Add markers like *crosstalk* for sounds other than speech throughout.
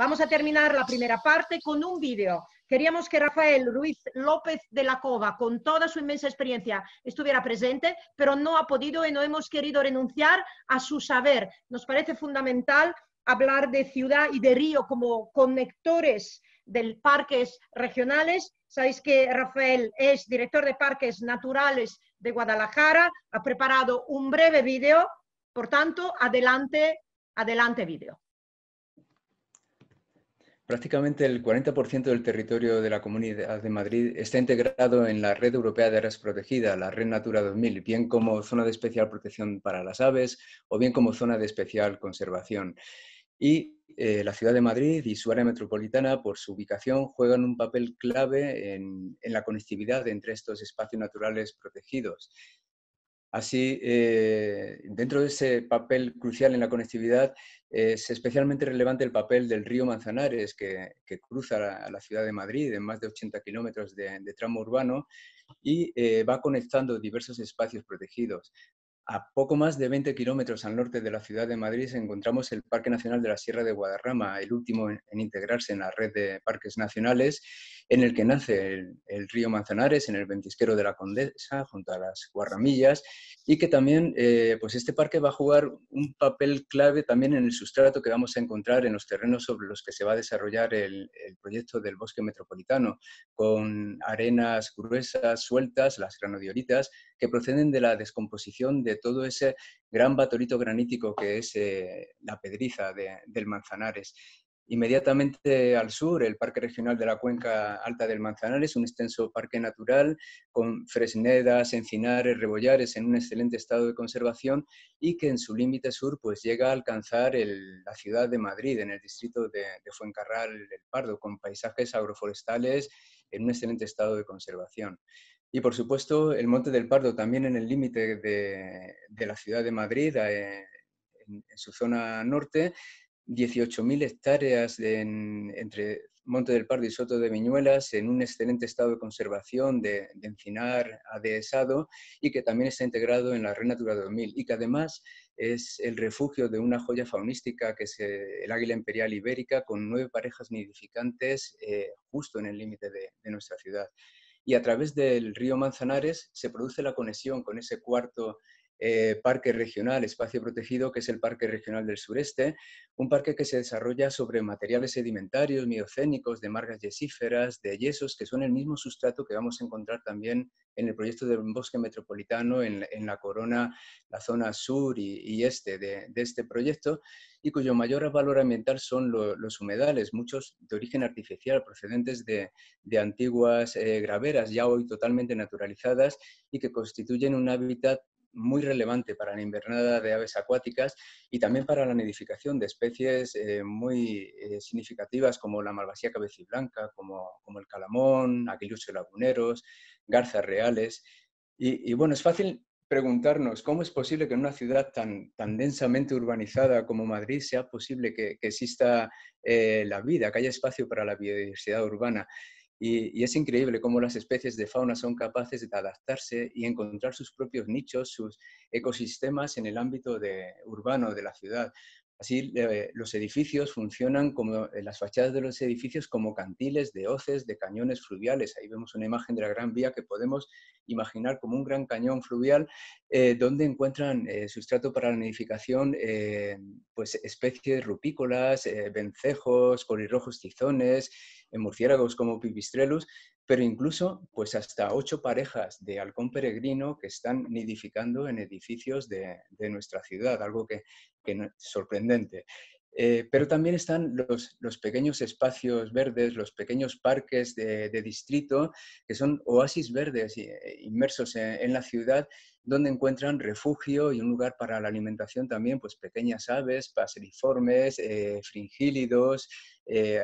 Vamos a terminar la primera parte con un vídeo. Queríamos que Rafael Ruiz López de la Cova, con toda su inmensa experiencia, estuviera presente, pero no ha podido y no hemos querido renunciar a su saber. Nos parece fundamental hablar de ciudad y de río como conectores del parques regionales. Sabéis que Rafael es director de parques naturales de Guadalajara, ha preparado un breve vídeo, por tanto, adelante, adelante vídeo. Prácticamente el 40% del territorio de la Comunidad de Madrid está integrado en la Red Europea de Áreas Protegidas, la Red Natura 2000, bien como zona de especial protección para las aves o bien como zona de especial conservación. Y eh, la ciudad de Madrid y su área metropolitana, por su ubicación, juegan un papel clave en, la conectividad entre estos espacios naturales protegidos. Así, eh, dentro de ese papel crucial en la conectividad, es especialmente relevante el papel del río Manzanares, que, cruza la, ciudad de Madrid en más de 80 kilómetros de, tramo urbano y eh, va conectando diversos espacios protegidos. A poco más de 20 kilómetros al norte de la ciudad de Madrid encontramos el Parque Nacional de la Sierra de Guadarrama, el último en, integrarse en la red de parques nacionales, en el que nace el, río Manzanares, en el ventisquero de la Condesa, junto a las Guarramillas, y que también, eh, pues este parque va a jugar un papel clave también en el sustrato que vamos a encontrar en los terrenos sobre los que se va a desarrollar el, el proyecto del bosque metropolitano, con arenas gruesas, sueltas, las granodioritas, que proceden de la descomposición de todo ese gran batorito granítico que es eh, la pedriza del Manzanares. Inmediatamente al sur, el Parque Regional de la Cuenca Alta del Manzanares, un extenso parque natural con fresnedas, encinares, rebollares en un excelente estado de conservación y que en su límite sur pues, llega a alcanzar la ciudad de Madrid, en el distrito de, de Fuencarral del Pardo, con paisajes agroforestales en un excelente estado de conservación. Y por supuesto, el Monte del Pardo también en el límite de, la ciudad de Madrid, eh, en, su zona norte, 18.000 hectáreas entre Monte del Pardo y Soto de Viñuelas en un excelente estado de conservación, de, encinar adhesado y que también está integrado en la Red Natura 2000 y que además es el refugio de una joya faunística que es eh, el águila imperial ibérica con nueve parejas nidificantes eh, justo en el límite de nuestra ciudad. Y a través del río Manzanares se produce la conexión con ese cuarto eh, parque regional, espacio protegido, que es el Parque Regional del Sureste, un parque que se desarrolla sobre materiales sedimentarios, miocénicos, de margas yesíferas, de yesos, que son el mismo sustrato que vamos a encontrar también en el proyecto del bosque metropolitano, en, la corona, la zona sur y, este de, este proyecto, y cuyo mayor valor ambiental son los humedales, muchos de origen artificial, procedentes de, antiguas eh, graveras, ya hoy totalmente naturalizadas, y que constituyen un hábitat muy relevante para la invernada de aves acuáticas y también para la nidificación de especies eh, muy eh, significativas como la malvasía cabeciblanca, como, como el calamón, aguiluchos laguneros, garzas reales. Y, bueno, es fácil preguntarnos cómo es posible que en una ciudad tan, tan densamente urbanizada como Madrid sea posible que, exista eh, la vida, que haya espacio para la biodiversidad urbana. Y, es increíble cómo las especies de fauna son capaces de adaptarse y encontrar sus propios nichos, sus ecosistemas en el ámbito de, urbano de la ciudad. Así, eh, los edificios funcionan como, eh, las fachadas de los edificios como cantiles de hoces, de cañones fluviales. Ahí vemos una imagen de la Gran Vía que podemos imaginar como un gran cañón fluvial eh, donde encuentran sustrato para la nidificación pues, especies rupícolas, vencejos, colirrojos tizones, murciélagos como Pipistrellus, pero incluso pues hasta ocho parejas de halcón peregrino que están nidificando en edificios de, nuestra ciudad, algo que, es sorprendente. Eh, pero también están los, pequeños espacios verdes, los pequeños parques de, distrito, que son oasis verdes eh, inmersos en, la ciudad, donde encuentran refugio y un lugar para la alimentación también, pues pequeñas aves, paseriformes, eh, fringílidos,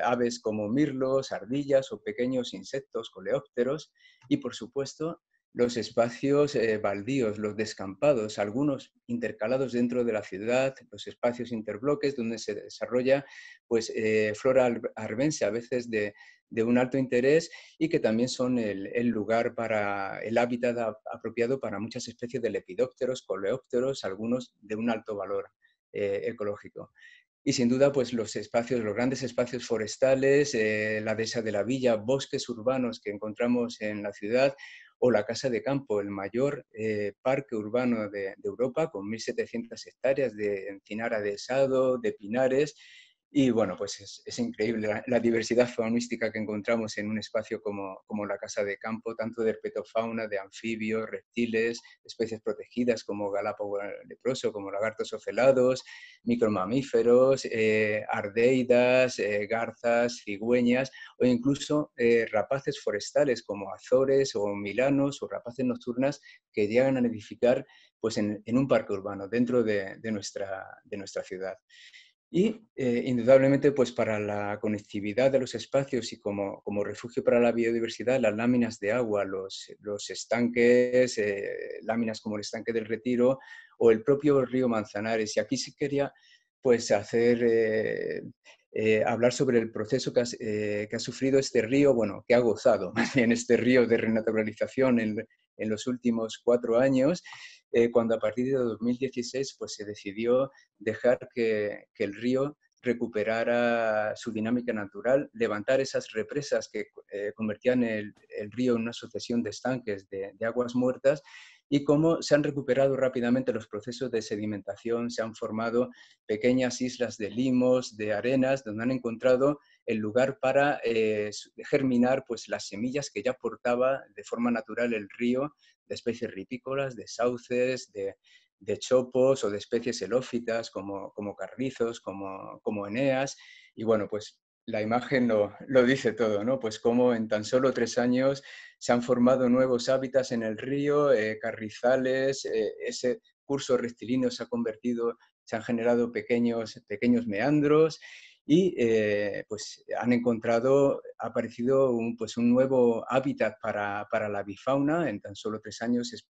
aves como mirlos, ardillas o pequeños insectos, coleópteros, y por supuesto los espacios eh, baldíos, los descampados, algunos intercalados dentro de la ciudad, los espacios interbloques donde se desarrolla pues, eh, flora arbense, a veces de, un alto interés y que también son el, lugar para el hábitat apropiado para muchas especies de lepidópteros, coleópteros, algunos de un alto valor eh, ecológico. y sin duda pues los espacios, los grandes espacios forestales, la dehesa de la villa, bosques urbanos que encontramos en la ciudad o la Casa de Campo, el mayor eh, parque urbano de, Europa con 1.700 hectáreas de encinar adhesado, de pinares y bueno, pues es, increíble la, diversidad faunística que encontramos en un espacio como, como, la Casa de Campo, tanto de herpetofauna, de anfibios, reptiles, especies protegidas como galápago leproso, como lagartos ocelados, micromamíferos, eh, ardeidas, eh, garzas, cigüeñas o incluso eh, rapaces forestales como azores o milanos o rapaces nocturnas que llegan a nidificar pues, en, un parque urbano dentro de, nuestra, de nuestra ciudad. Y eh, indudablemente, pues para la conectividad de los espacios y como, como, refugio para la biodiversidad, las láminas de agua, los, los estanques, eh, láminas como el estanque del Retiro o el propio río Manzanares. Y aquí sí quería pues hacer, eh, hablar sobre el proceso que, que, ha sufrido este río, bueno, que ha gozado *laughs* bien este río de renaturalización en, en los últimos cuatro años eh, cuando a partir de 2016 pues, se decidió dejar que, el río recuperara su dinámica natural, levantar esas represas que eh, convertían el, río en una sucesión de estanques de, aguas muertas y cómo se han recuperado rápidamente los procesos de sedimentación, se han formado pequeñas islas de limos, de arenas, donde han encontrado el lugar para eh, germinar pues, las semillas que ya portaba de forma natural el río de especies ripícolas, de sauces, de, chopos o de especies helófitas como, como carrizos, como, como eneas. Y bueno, pues la imagen lo, dice todo, ¿no? Pues como en tan solo tres años se han formado nuevos hábitats en el río, eh, carrizales, eh, ese curso rectilíneo se ha convertido, se han generado pequeños, pequeños meandros y eh, pues han encontrado, ha aparecido un, pues un nuevo hábitat para, para, la bifauna en tan solo tres años, es,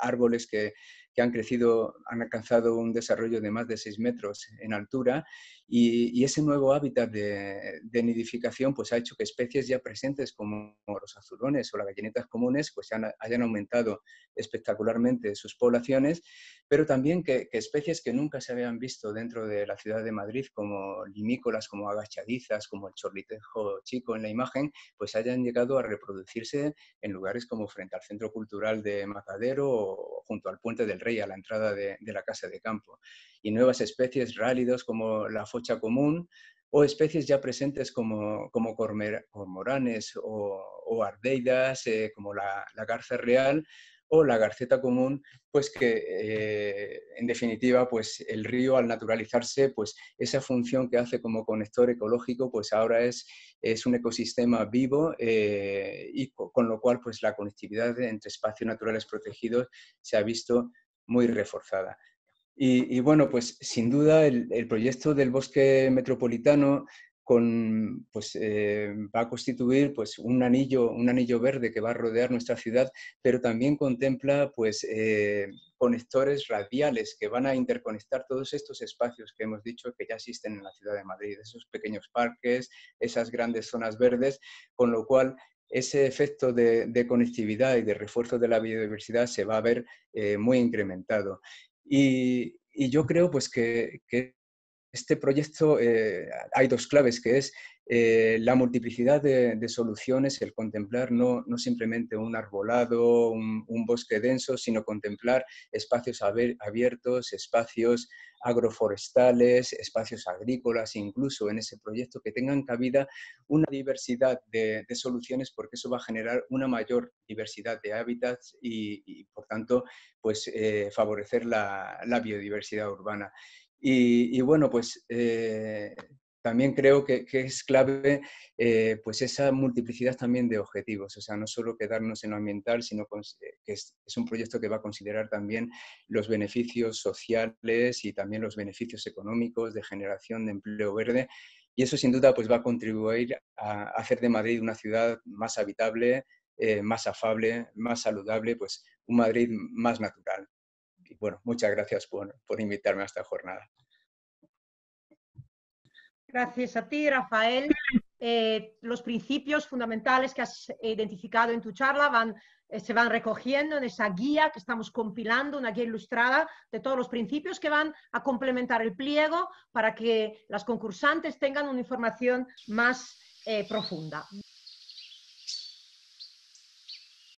árboles que, que han crecido, han alcanzado un desarrollo de más de 6 metros en altura y, ese nuevo hábitat de, nidificación pues ha hecho que especies ya presentes como los azulones o las gallinetas comunes pues hayan, aumentado espectacularmente sus poblaciones, pero también que, especies que nunca se habían visto dentro de la ciudad de Madrid como limícolas, como agachadizas, como el chorlitejo chico en la imagen, pues hayan llegado a reproducirse en lugares como frente al Centro Cultural de Matadero o junto al Puente del a la entrada de, la casa de campo. Y nuevas especies rálidos como la focha común o especies ya presentes como, como cormoranes o, ardeidas, eh, como la, garza real o la garceta común, pues que eh, en definitiva pues el río al naturalizarse pues esa función que hace como conector ecológico pues ahora es, es un ecosistema vivo eh, y con lo cual pues la conectividad entre espacios naturales protegidos se ha visto muy reforzada. Y, bueno, pues sin duda el, proyecto del bosque metropolitano con, pues, eh, va a constituir pues, un, anillo, un anillo verde que va a rodear nuestra ciudad, pero también contempla pues, eh, conectores radiales que van a interconectar todos estos espacios que hemos dicho que ya existen en la ciudad de Madrid, esos pequeños parques, esas grandes zonas verdes, con lo cual ese efecto de, conectividad y de refuerzo de la biodiversidad se va a ver eh, muy incrementado. Y, yo creo pues, que, este proyecto eh, hay dos claves, que es eh, la multiplicidad de, soluciones, el contemplar no, simplemente un arbolado, un, bosque denso, sino contemplar espacios abiertos, espacios agroforestales, espacios agrícolas, incluso en ese proyecto que tengan cabida una diversidad de, soluciones porque eso va a generar una mayor diversidad de hábitats y, por tanto, pues eh, favorecer la, biodiversidad urbana. Y, bueno, pues eh, también creo que, es clave eh, pues esa multiplicidad también de objetivos, o sea, no solo quedarnos en lo ambiental, sino eh, que es, un proyecto que va a considerar también los beneficios sociales y también los beneficios económicos de generación de empleo verde. Y eso sin duda pues, va a contribuir a hacer de Madrid una ciudad más habitable, más afable, más saludable, pues un Madrid más natural. Bueno, muchas gracias por, por invitarme a esta jornada. Gracias a ti, Rafael. Eh, los principios fundamentales que has identificado en tu charla van eh, se van recogiendo en esa guía que estamos compilando, una guía ilustrada de todos los principios que van a complementar el pliego para que las concursantes tengan una información más eh, profunda.